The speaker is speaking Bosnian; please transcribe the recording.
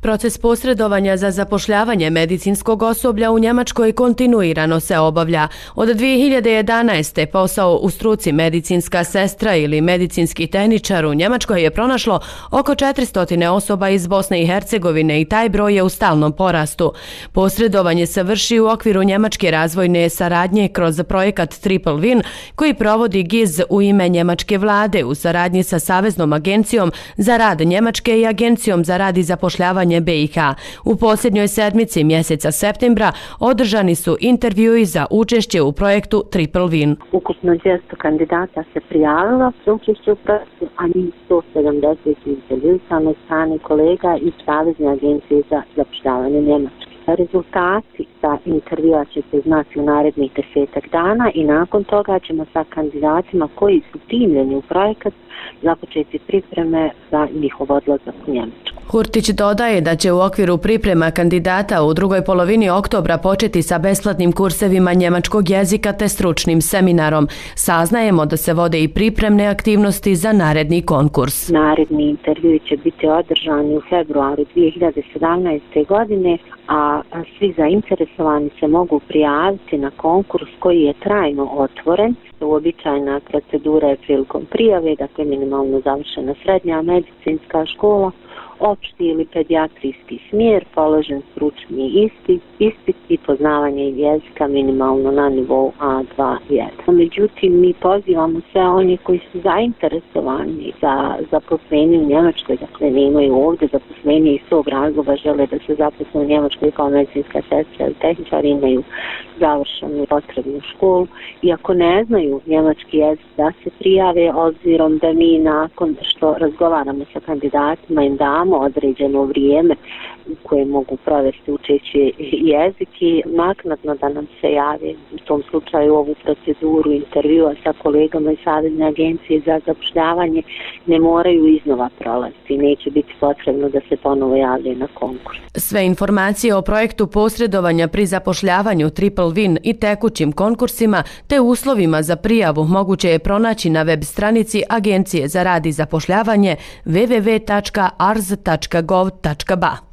Proces posredovanja za zapošljavanje medicinskog osoblja u Njemačkoj kontinuirano se obavlja. Od 2011. posao u struci medicinska sestra ili medicinski tehničar u Njemačkoj je pronašlo oko 400 osoba iz Bosne i Hercegovine i taj broj je u stalnom porastu. Posredovanje se vrši u okviru Njemačke razvojne saradnje kroz projekat Triple Win koji provodi GIZ u ime Njemačke vlade u saradnji sa Saveznom agencijom za rad Njemačke i Agencijom za rad i zapošljavanje istraživanje BiH. U posljednjoj sedmici mjeseca septembra održani su intervjui za učešće u projektu Triple Win. Ukupno 200 kandidata se prijavilo za učešće u projektu, a njih 170 intervjuisano strane kolega iz Savezne agencije za zapošljavanje Njemačke. Rezultati sa intervjua će se znati u narednih desetak dana i nakon toga ćemo sa kandidatima koji su timljeni u projekat započeti pripreme za njihov odlazak u Njemačku. Hurtić dodaje da će u okviru priprema kandidata u drugoj polovini oktobra početi sa besplatnim kursevima njemačkog jezika te stručnim seminarom. Saznajemo da se vode i pripremne aktivnosti za naredni konkurs. Naredni intervju će biti održani u februaru 2017. godine, a svi zainteresovani se mogu prijaviti na konkurs koji je trajno otvoren. Uobičajna procedura je prilikom prijave, dakle minimalno završena srednja medicinska škola, opšti ili pedijatrijski smjer, položen stručni ispit, ispit i poznavanje jezika minimalno na nivou A2 1. Međutim, mi pozivamo sve oni koji su zainteresovani za zaposlenje u Njemačkoj, dakle ne imaju ovdje zaposlenje iz tog razloga, žele da se zaposle u Njemačkoj kao medicinska sestra ili tehničar, imaju završenu potrebnu školu. I ako ne znaju njemački jezik da se prijave, obzirom da mi nakon što razgovaramo sa kandidatima im damo određeno vrijeme koje mogu provesti učeći jezik i naknadno da nam se javi u tom slučaju ovu proceduru intervjua sa kolegama iz Savjezne agencije za zapošljavanje ne moraju iznova prolaziti. Neće biti potrebno da se ponovo javlje na konkurs. Sve informacije o projektu posredovanja pri zapošljavanju Triple Win i tekućim konkursima te uslovima za prijavu moguće je pronaći na web stranici Agencije za rad i zapošljavanje www.arz.gov.ba.